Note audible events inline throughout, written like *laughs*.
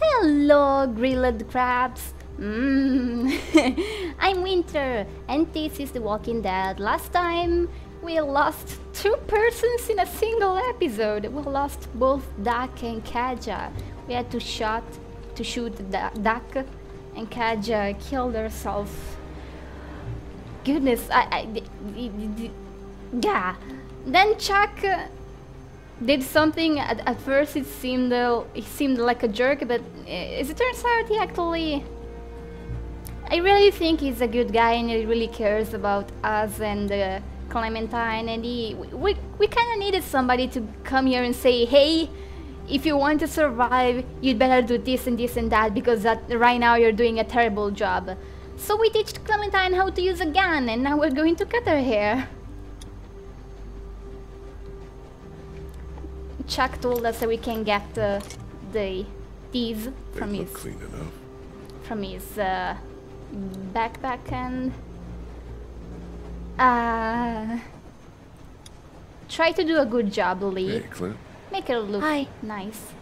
Hello, grilled crabs. Mmm. *laughs* I'm Winther, and this is The Walking Dead. Last time we lost two persons in a single episode. We lost both Duck and Katjaa. We had to shot to shoot Duck, and Katjaa killed herself. Goodness, I, I, yeah. Then Chuck did something. At, at first, it seemed uh, he seemed like a jerk, but uh, as it turns out, he actually. I really think he's a good guy, and he really cares about us and uh, Clementine. And he, we, we kind of needed somebody to come here and say, "Hey, if you want to survive, you'd better do this and this and that because that right now you're doing a terrible job." So we teach Clementine how to use a gun, and now we're going to cut her hair. Chuck told us that we can get uh, the these They from his clean enough. from his uh, backpack and uh, try to do a good job, Lee. Hey, Clint. Make it look Hi. nice.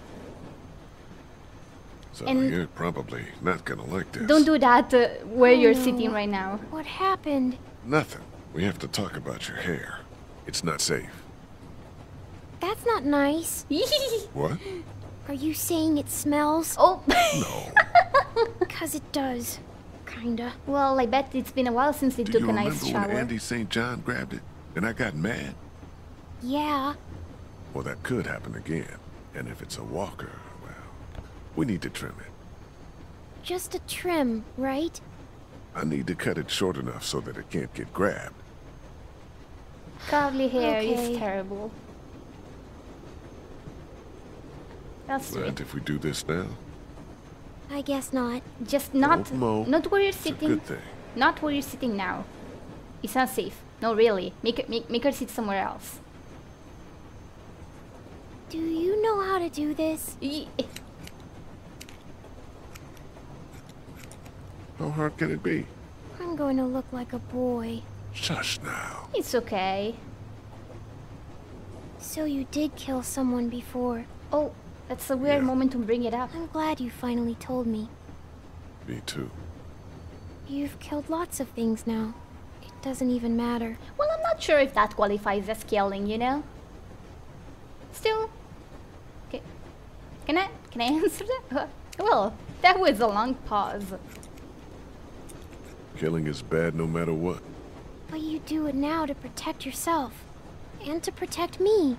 So And- you're probably not gonna like this. Don't do that uh, where you're Oh, sitting right now. What happened? Nothing. We have to talk about your hair. It's not safe. That's not nice. *laughs* What? Are you saying it smells? oh, No. *laughs* Cause it does. Kinda. well, I bet it's been a while since you Do took you a remember nice when shower. Andy St. John grabbed it and I got mad? Yeah. Well, that could happen again. And if it's a walker, well, we need to trim it. Just a trim, right? I need to cut it short enough so that it can't get grabbed. Curly hair is terrible. That's sweet. But if we do this now, I guess not. Just not, Don't not where you're it's a sitting. good thing. Not where you're sitting now. It's not safe. No, really. Make her, make, make her sit somewhere else. Do you know how to do this? Ye- How hard can it be? I'm going to look like a boy. Shush now. It's okay. So you did kill someone before. Oh, that's a weird Yeah. moment to bring it up. I'm glad you finally told me. Me too. You've killed lots of things now. It doesn't even matter. Well, I'm not sure if that qualifies as killing, you know? Still. Okay. Can I, can I *laughs* answer that? Well, that was a long pause. Killing is bad no matter what. But you do it now to protect yourself. And to protect me.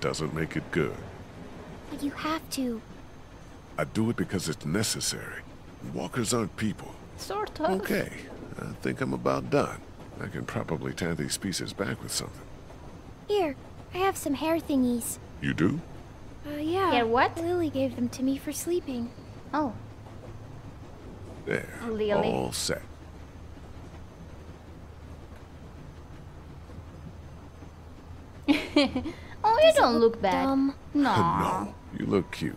Doesn't make it good. But you have to. I do it because it's necessary. Walkers aren't people. Sort of. Okay, I think I'm about done. I can probably tie these pieces back with something. Here, I have some hair thingies. You do? Uh, yeah. Hair what? Lilly gave them to me for sleeping. Oh, There. Really? All set. *laughs* oh, you don't look bad. Dumb. No. *laughs* No, you look cute.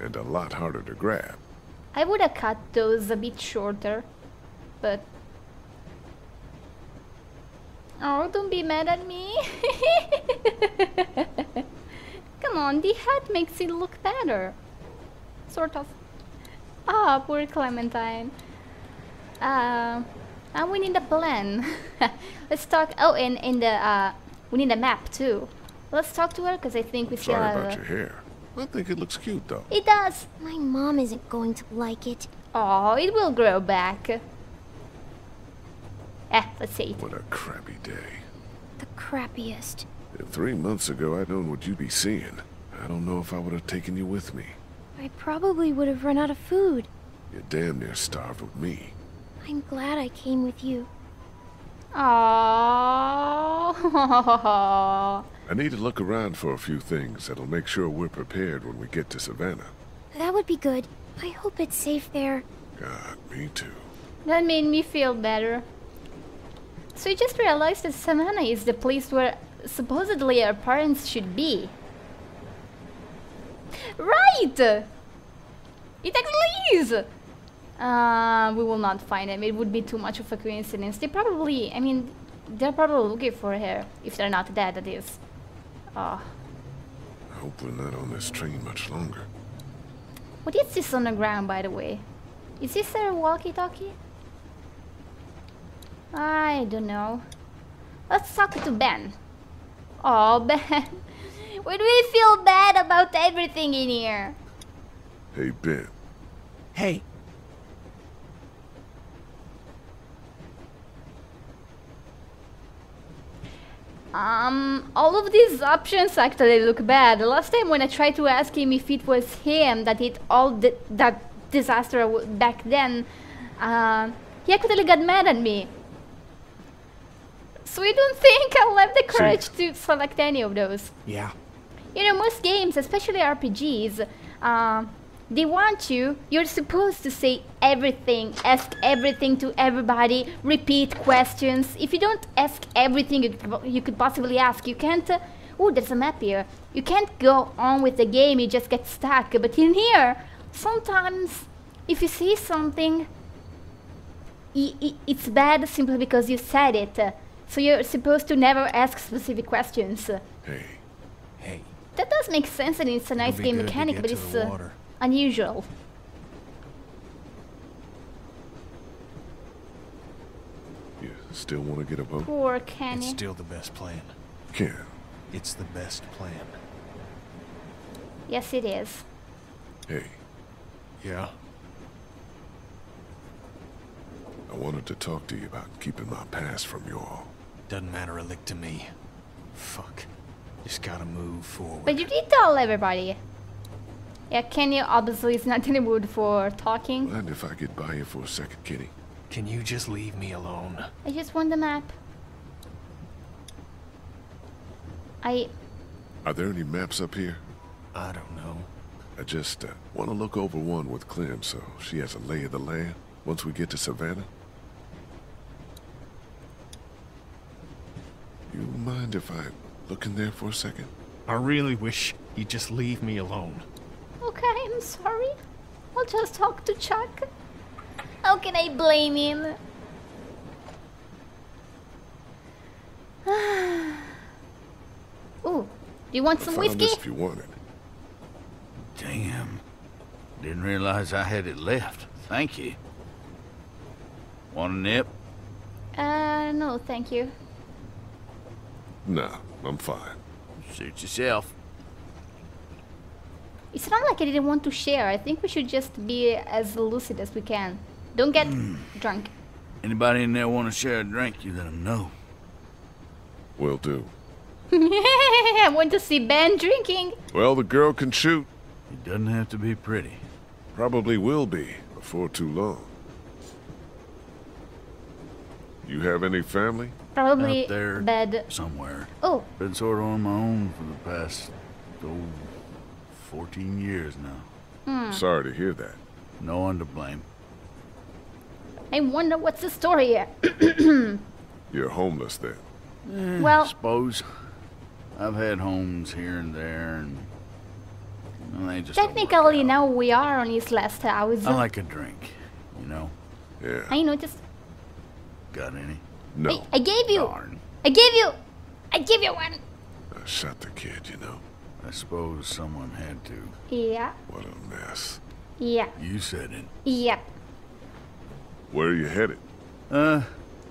And a lot harder to grab. I would have cut those a bit shorter, but. Oh, don't be mad at me. *laughs* Come on, the hat makes it look better. Sort of. Ah, poor Clementine. Uh, and we need a plan. *laughs* Let's talk. Oh, and, and the, uh, we need a map too. Let's talk to her because I think we still Sorry about your hair. I think it looks cute though. It does. My mom isn't going to like it. Oh, it will grow back. Eh, let's see. What a crappy day. The crappiest. If three months ago I'd known what you'd be seeing, I don't know if I would have taken you with me. I probably would have run out of food. You're damn near starved with me. I'm glad I came with you. Oh. *laughs* I need to look around for a few things that'll make sure we're prepared when we get to Savannah. That would be good. I hope it's safe there. God, me too. that made me feel better. So you just realized that Savannah is the place where supposedly our parents should be. Right! It actually is! Uh, we will not find them. It would be too much of a coincidence. They probably, I mean, they're probably looking for her. If they're not dead, that is. Oh. I hope we're not on this train much longer. What is this on the ground, by the way? Is this a walkie-talkie? I don't know. Let's talk to Ben. Oh, *laughs* Ben. Why do we feel bad about everything in here? Hey, Ben. Hey, Um, all of these options actually look bad. The last time when I tried to ask him if it was him that did all that disaster w- back then, uh, he actually got mad at me. So I don't *laughs* think I'll have the courage to select any of those. yeah. You know, most games, especially RPGs, uh, they want you, you're supposed to say everything, ask everything to everybody, repeat questions. If you don't ask everything you, could you could possibly ask, you can't. Uh, oh, there's a map here. You can't go on with the game, you just get stuck. But in here, sometimes if you see something, i- i- it's bad simply because you said it. So you're supposed to never ask specific questions. Hey, Hey, That does make sense and it's a nice game good to mechanic, get but to it's the uh, water. Unusual. you still want to get a boat? Poor it's Kenny. still the best plan. Ken, It's the best plan. Yes, it is. hey, Yeah? I wanted to talk to you about keeping my past from you all. Doesn't matter a lick to me. Fuck. Just gotta move forward. But you did tell everybody. Yeah, Kenny obviously is not in the mood for talking. Mind if I get by you for a second, Kenny? Can you just leave me alone? I just want the map. I Are there any maps up here? I don't know. I just uh, want to look over one with Clem so she has a lay of the land once we get to Savannah. You mind if I look in there for a second? I really wish you'd just leave me alone. Okay, I'm sorry. I'll just talk to Chuck. How can I blame him? *sighs* Ooh, do you want I some found whiskey? this if you want it. Damn. Didn't realize I had it left. Thank you. Want a nip? Uh, no, thank you. Nah, I'm fine. Suit yourself. It's not like I didn't want to share. I think we should just be as lucid as we can. Don't get hmm. drunk. Anybody in there want to share a drink, you let them know. Will do. *laughs* I want to see Ben drinking. Well, the girl can shoot. It doesn't have to be pretty. Probably will be before too long. You have any family? Probably Out there. bed. Somewhere. Oh, Been sort of on my own for the past, oh, 14 years now. Hmm. Sorry to hear that. No one to blame. I wonder what's the story here. *clears throat* You're homeless then. Eh, well, Suppose I've had homes here and there, and well, they just don't work technically out. now we are on his last house. I like a drink, you know. Yeah. I noticed. Got any? No. I, I gave you. Darn. I gave you. I gave you one. I shot the kid, you know. I suppose someone had to. Yeah. What a mess. Yeah. You said it. Yep. Where are you headed? Uh,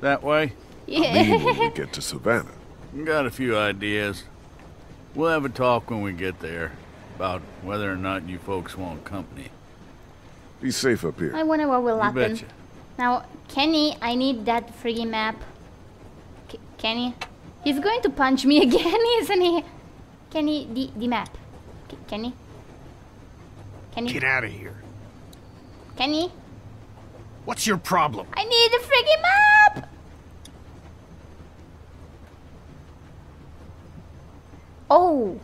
that way? Yeah. I mean, when we *laughs* get to Savannah. Got a few ideas. We'll have a talk when we get there about whether or not you folks want company. Be safe up here. I wonder what will You happen. betcha. Now, Kenny, I need that friggin' map. K- Kenny? He's going to punch me *laughs* again, isn't he? Kenny, the, the map. K- Kenny? Kenny? Get out of here. Kenny? What's your problem? I need the friggin' map! Oh.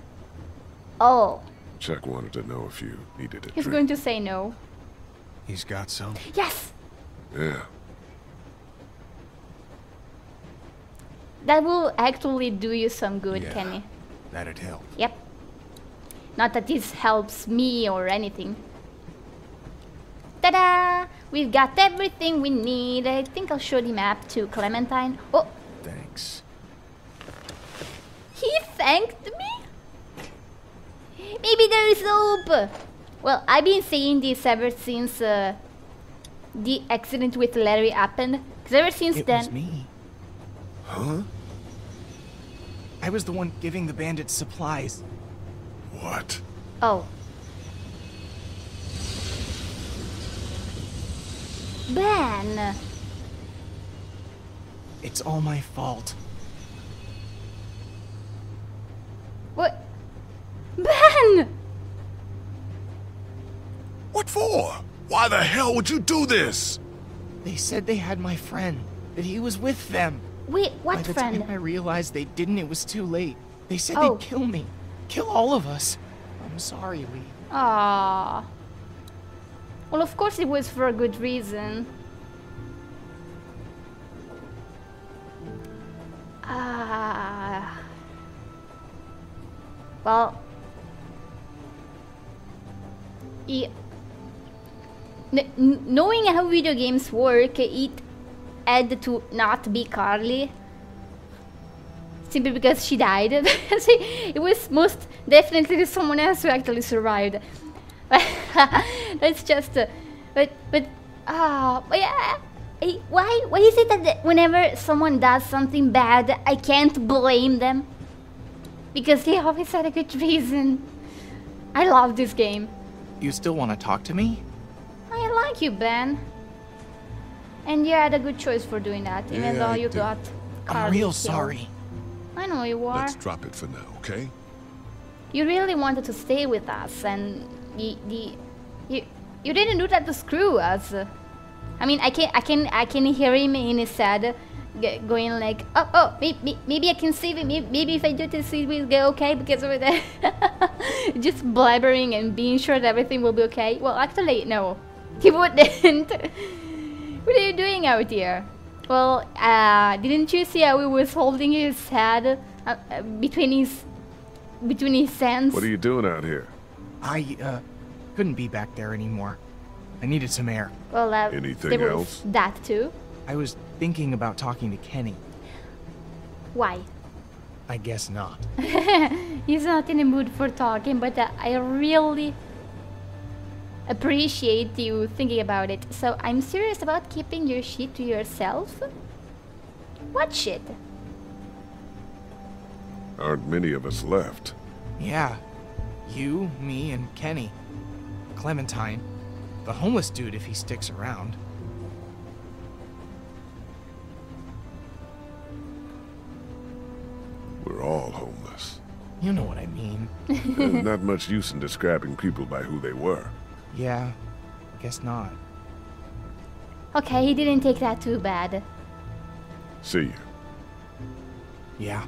Oh. Chuck wanted to know if you needed it. He's drink. going to say no. He's got some. Yes! Yeah. That will actually do you some good, Yeah. Kenny. That'd help. Yep. Not that this helps me or anything. Ta-da! We've got everything we need. I think I'll show the map to Clementine. Oh, Thanks. he thanked me? Maybe there is hope. Well, I've been saying this ever since uh, the accident with Larry happened. Because ever since It then, was me. Huh? I was the one giving the bandits supplies. What? oh, Ben, It's all my fault. what? Ben, What for? Why the hell would you do this? They said they had my friend, that he was with them. Wait, what By the friend? time I realized they didn't, it was too late. They said Oh. they'd kill me. Kill all of us. I'm sorry, Lee. Ah. Well, of course it was for a good reason. Ah. Well. Yeah. N- knowing how video games work, it had to not be Carley. Simply because she died. *laughs* it was most definitely someone else who actually survived. *laughs* That's just. Uh, but but ah but yeah. Why why is it that whenever someone does something bad, I can't blame them? Because they always had a good *laughs* reason. I love this game. You still want to talk to me? I like you, Ben. And you had a good choice for doing that, even Yeah, though I you did. got. I'm real killed. sorry. I know you are. Let's drop it for now, okay? You really wanted to stay with us, and the the you you didn't do that to screw us. I mean, I can I can I can hear him in his head, g- going like, oh oh, maybe, maybe I can save it. Maybe, maybe if I do this, it will go okay because of that. *laughs* Just blabbering and being sure that everything will be okay. Well, actually, no, *laughs* he wouldn't. What are you doing out here? Well, uh, didn't you see how he was holding his head uh, uh, between his between his hands? What are you doing out here? I, uh, couldn't be back there anymore. I needed some air. Well, uh, Anything there was else? That too. I was thinking about talking to Kenny. Why? I guess not. *laughs* He's not in the mood for talking, but uh, I really appreciate you thinking about it. So I'm serious about keeping your shit to yourself. What shit? Aren't many of us left. Yeah. You, me, and Kenny. Clementine. The homeless dude if he sticks around. We're all homeless. You know what I mean. There's not much use in describing people by who they were. Yeah. I guess not. Okay, he didn't take that too bad. See you. Yeah.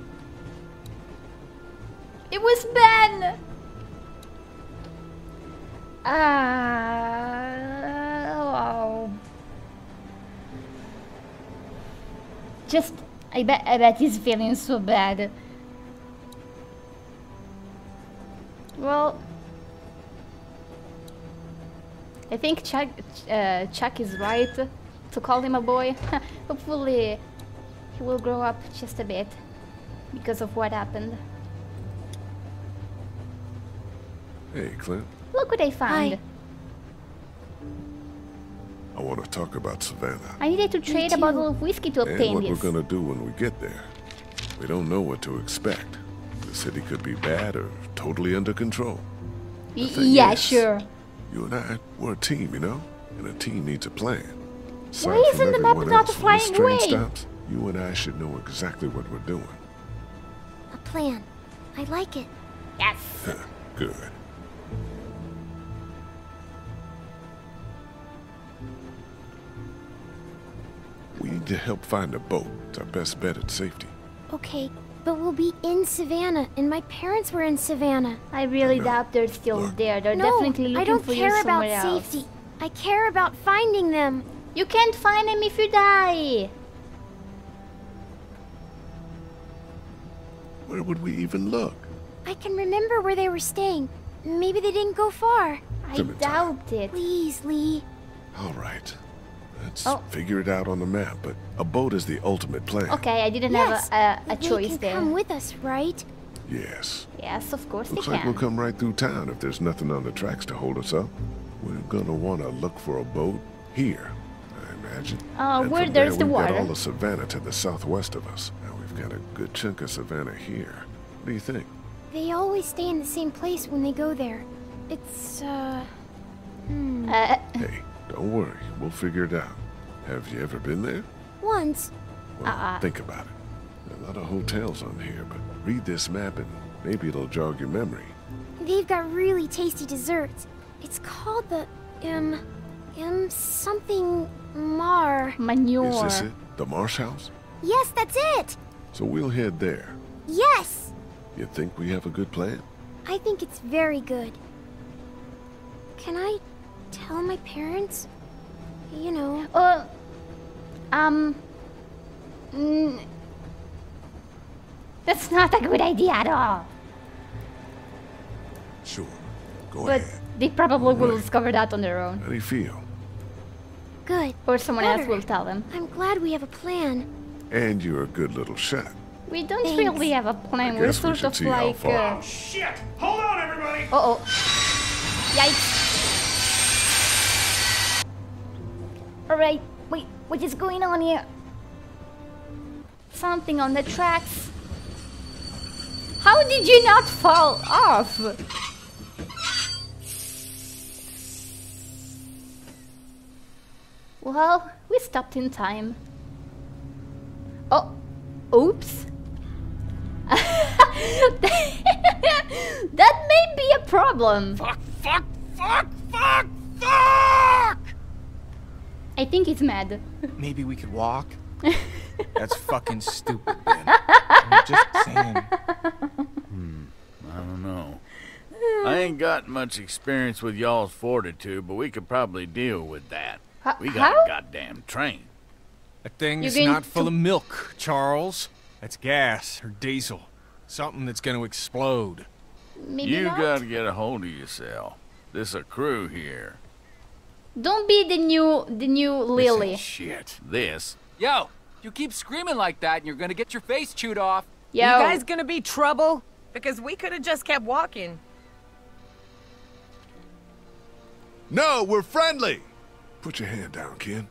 It was Ben! Ah, oh. Just, I bet, I bet he's feeling so bad. Well, I think Chuck, uh, Chuck is right to call him a boy. *laughs* Hopefully, he will grow up just a bit because of what happened. Hey, Clint. Look what I found. Hi. I want to talk about Savannah. I needed to trade a bottle of whiskey to And obtain what this. we're gonna do when we get there. We don't know what to expect. The city could be bad or totally under control. Y- yeah, is- sure. You and I, we're a team, you know? And a team needs a plan. Aside Why isn't the map everyone not else, when this flying away? stops, you and I should know exactly what we're doing. A plan. I like it. Yes. Good. We need to help find a boat. It's our best bet at safety. Okay, but we'll be in Savannah, and my parents were in Savannah. I really doubt they're still there. They're no, definitely looking for you somewhere else. I don't care about somewhere else. safety. I care about finding them. You can't find them if you die. Where would we even look? I can remember where they were staying. Maybe they didn't go far. I Clementine. doubt it. Please, Lee. All right. Let's Oh. figure it out on the map, but a boat is the ultimate plan. Okay, I didn't yes, have a, a, a but choice can there. come with us, right? Yes. Yes, of course Looks they like can. we'll come right through town if there's nothing on the tracks to hold us up. We're gonna want to look for a boat here, I imagine. Uh, And where from there's there, the we've got all the Savannah to the southwest of us. Now we've got a good chunk of Savannah here. What do you think? They always stay in the same place when they go there. It's, uh... Uh, Hey, don't worry. We'll figure it out. Have you ever been there? Once. Well, Uh-uh. think about it. There are a lot of hotels on here, but read this map and maybe it'll jog your memory. They've got really tasty desserts. It's called the M... M something Mar. manure. Is this it? The Marsh House? Yes, that's it! So we'll head there. Yes! You think we have a good plan? I think it's very good. Can I tell my parents? You know, Uh, um, mm, that's not a good idea at all. Sure. Go But ahead. they probably will discover that on their own, How do you feel? good. or someone else will tell them. I'm glad we have a plan. And you're a good little shot. We don't Thanks. really have a plan. I We're guess we sort of see how like. far. Uh Shit! Hold on, everybody! oh. Yikes. Alright, wait, what is going on here? Something on the tracks. How did you not fall off? Well, we stopped in time. Oh, oops. *laughs* that may be a problem. Fuck, fuck, fuck, fuck, fuck! I think he's mad. Maybe we could walk? *laughs* That's fucking stupid, Ben. I'm just saying. Hmm, I don't know. I ain't got much experience with y'all's fortitude, but we could probably deal with that. Ho- We got how? a goddamn train. That thing You're is not full of milk, Charles. That's gas or diesel. Something that's gonna explode. Maybe you not. gotta get a hold of yourself. This a crew here. Don't be the new the new Lilly. Shit. This. Yo, you keep screaming like that and you're gonna get your face chewed off. Yo, You guys gonna be trouble? Because we could have just kept walking. No, we're friendly! Put your hand down, kid.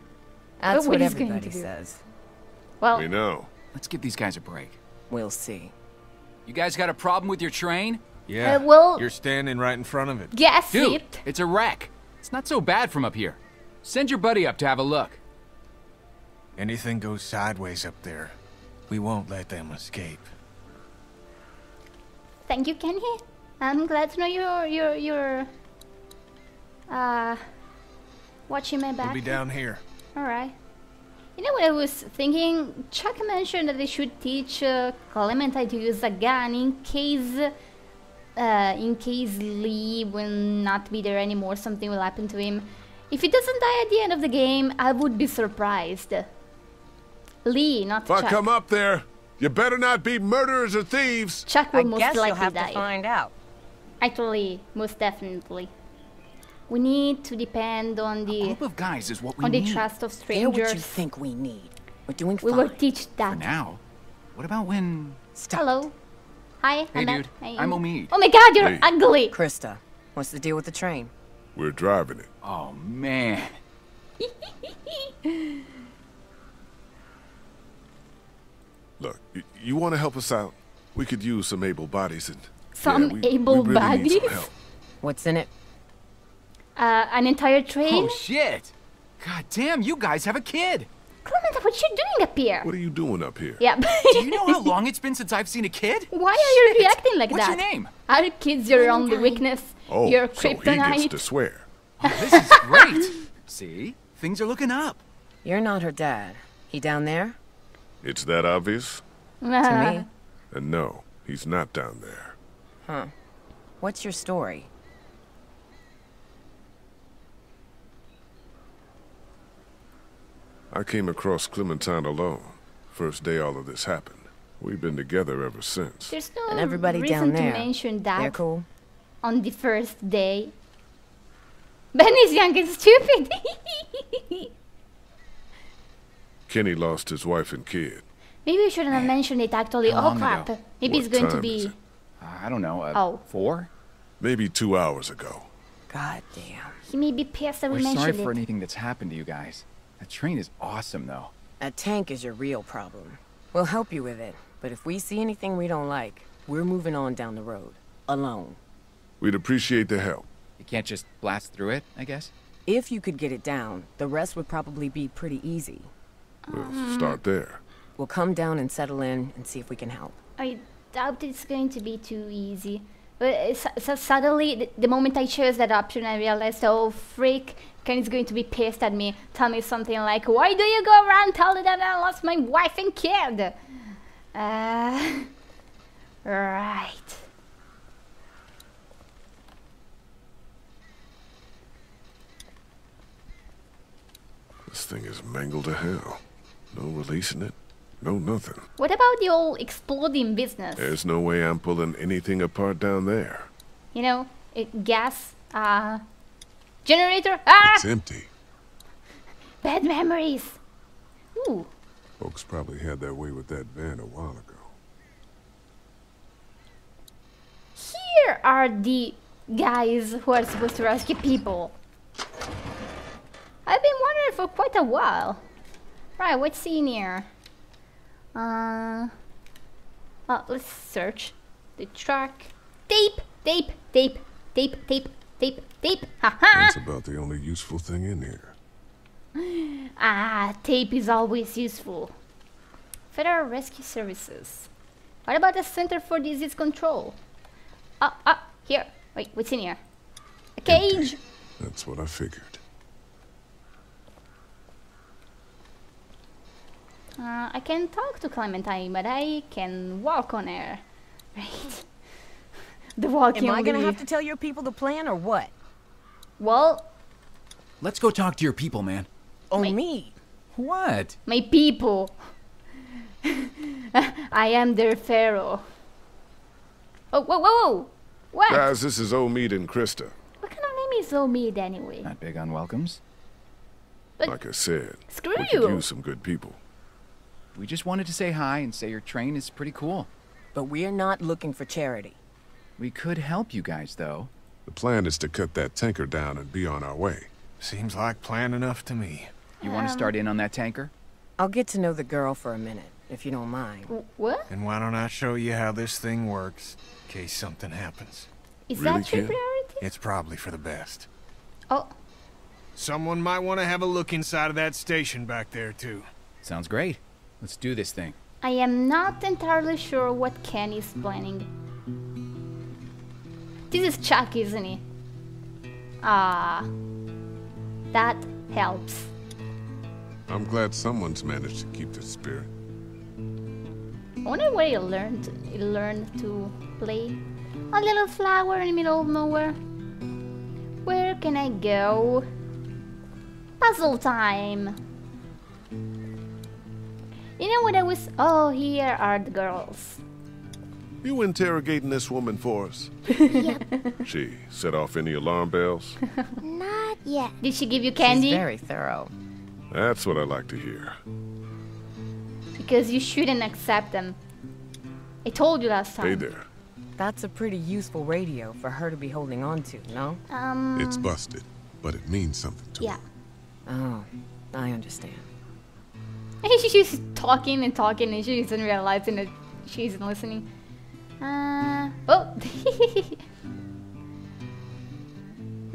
That's what what he's going everybody to do. says. well, We know. Let's give these guys a break. We'll see. You guys got a problem with your train? Yeah. Uh, well- You're standing right in front of it. Yes, Dude, it. it's a wreck. It's not so bad from up here. Send your buddy up to have a look. Anything goes sideways up there. We won't let them escape. Thank you, Kenny. I'm glad to know you're you're you're uh watching my back. We'll be down here. All right. You know what I was thinking? Chuck mentioned that they should teach uh, Clementine to use a gun in case, uh, in case Lee will not be there anymore. Something will happen to him. If he doesn't die at the end of the game, I would be surprised. Lee, not If I Chuck. come up there, you better not be murderers or thieves. Chuck will I most guess you'll likely have die. to find out. Actually, most definitely. We need to depend on A the group of guys is what we on the trust of They're what you think we need. We're doing We fine. will teach that. For that. now. What about when... Stop. Hello. Hi. Hey, I'm Matt. dude. I I'm am- Omid. Oh my god, you're Hey. ugly. Christa, what's the deal with the train? We're driving it. Oh, man. *laughs* Look, y- you want to help us out? We could use some able bodies and. Some yeah, we- we able really need some bodies? help. What's in it? Uh, an entire train? Oh, shit. God damn, you guys have a kid. Clemente, what you doing up here? What are you doing up here? Yeah. Do you know how long it's been since I've seen a kid? *laughs* Why are you reacting like What's that? What's your name? Our kids your only weakness. Oh, your so he gets to swear. Oh, this is great. *laughs* See? Things are looking up. You're not her dad. He down there? It's that obvious? *laughs* To me? And no, he's not down there. Huh. What's your story? I came across Clementine alone. First day all of this happened. We've been together ever since. There's no And everybody reason down there, to mention They're that cool? on the first day. Ben is young and stupid. *laughs* Kenny lost his wife and kid. Maybe we shouldn't have mentioned it actually. How Oh crap. ago? Maybe What it's going to be it? I don't know, uh, Oh. four? Maybe two hours ago. God damn. He may be pissed that we We're sorry for it. anything that's happened to you guys. That train is awesome, though. A tank is your real problem. We'll help you with it, but if we see anything we don't like, we're moving on down the road. Alone. We'd appreciate the help. You can't just blast through it, I guess? If you could get it down, the rest would probably be pretty easy. We'll start there. We'll come down and settle in and see if we can help. I doubt it's going to be too easy. Uh, so, suddenly, the, moment I chose that option, I realized, oh freak, Ken is going to be pissed at me. Tell me something like, "Why do you go around telling that I lost my wife and kid?" Uh, *laughs* right. This thing is mangled to hell. No releasing it. No nothing. What about the old exploding business? There's no way I'm pulling anything apart down there. You know, it, gas, uh, generator. Ah, It's empty. bad memories. Ooh, Folks probably had their way with that van a while ago. here are the guys who are supposed to rescue people. I've been wondering for quite a while. Right, what's in here? Uh, oh, let's search the truck. Tape, tape, tape, tape, tape, tape, tape. Haha. That's about the only useful thing in here. *gasps* Ah, tape is always useful. Federal Rescue Services. What about the Center for Disease Control? Ah, ah, here. Wait, what's in here? A cage. That's what I figured. Uh, I can talk to Clementine, but I can walk on air. *laughs* Right. the walking Am I gonna lead. have to tell your people the plan or what? Well, Let's go talk to your people, man. Oh, Wait. me. What? my people. *laughs* I am their pharaoh. Oh, whoa, whoa, whoa! What? Guys, this is Omid and Christa. what kind of name is Omid anyway? Not big on welcomes. But Like I said, screw we you. could use some good people. We just wanted to say hi and say your train is pretty cool. But we're not looking for charity. We could help you guys, though. The plan is to cut that tanker down and be on our way. Seems like plan enough to me. You want to start in on that tanker? I'll get to know the girl for a minute, if you don't mind. What? And why don't I show you how this thing works, in case something happens? Is Really, that your Ken? priority? It's probably for the best. Oh, Someone might want to have a look inside of that station back there, too. Sounds great. Let's do this thing. I am not entirely sure what Ken is planning. This is Chuck, isn't he? Ah, that helps. I'm glad someone's managed to keep the spirit. I wonder where he learned he learned to play. A little flower in the middle of nowhere. Where can I go? Puzzle time. You know what I was? Oh, here are the girls. You interrogating this woman for us? Yep. *laughs* She set off any alarm bells? *laughs* Not yet. Did she give you candy? She's very thorough. That's what I like to hear. Because you shouldn't accept them. I told you last time. Hey there. That's a pretty useful radio for her to be holding on to, no? Um. It's busted, but it means something to Yeah. Oh, I understand. *laughs* she's just talking and talking and she isn't realizing that she isn't listening. Uh, oh!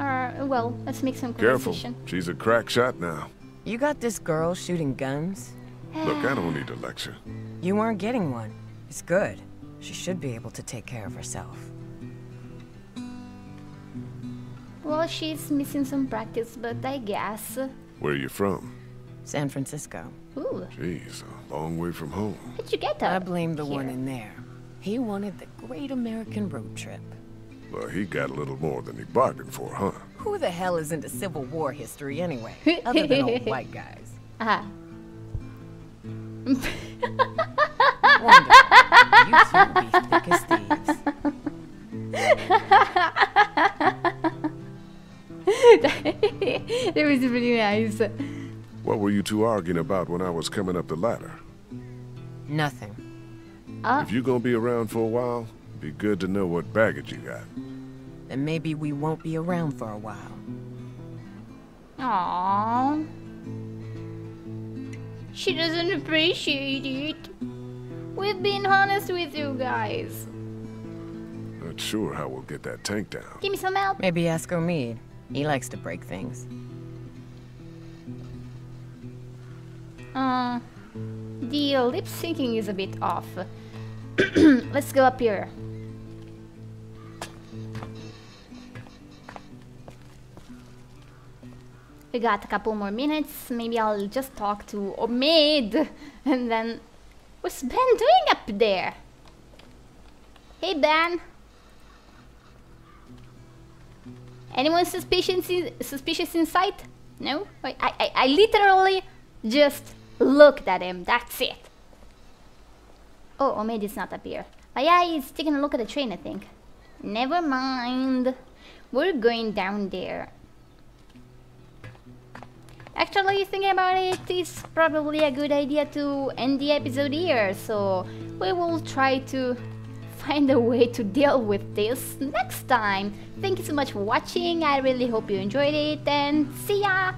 *laughs* uh, well, let's make some Careful. She's a crack shot now. You got this girl shooting guns? Look, I don't need a lecture. You weren't getting one. It's good. She should be able to take care of herself. Well, she's missing some practice, but I guess. Where are you from? San Francisco. Ooh, Jeez, a long way from home. how'd you get that? I that? blame the one in there. He wanted the great American road trip. Well, he got a little more than he bargained for, huh? Who the hell is into Civil War history anywy? *laughs* Other than old white guys. Ah, Wonderful. You two will be thick as thieves. *laughs* *laughs* that was really nice. What were you two arguing about when I was coming up the ladder? Nothing. Ah, If you're gonna be around for a while, Be good to know what baggage you got. Then maybe we won't be around for a while. Aww. She doesn't appreciate it. We've been honest with you guys. Not sure how we'll get that tank down. Give me some help. Maybe ask Omid. He likes to break things. Uh, the lip syncing is a bit off. *clears throat* Let's go up here. We got a couple more minutes. Maybe I'll just talk to Omid. *laughs* And then... What's Ben doing up there? Hey, Ben. Anyone suspicious in, suspicious in sight? No? I, I, I literally just looked at him. That's it. Oh, Omid is not up here. Oh yeah, he's taking a look at the train, I think. Never mind. We're going down there. Actually, thinking about it, it's probably a good idea to end the episode here, so we will try to *laughs* find a way to deal with this next time. Thank you so much for watching, I really hope you enjoyed it, and see ya!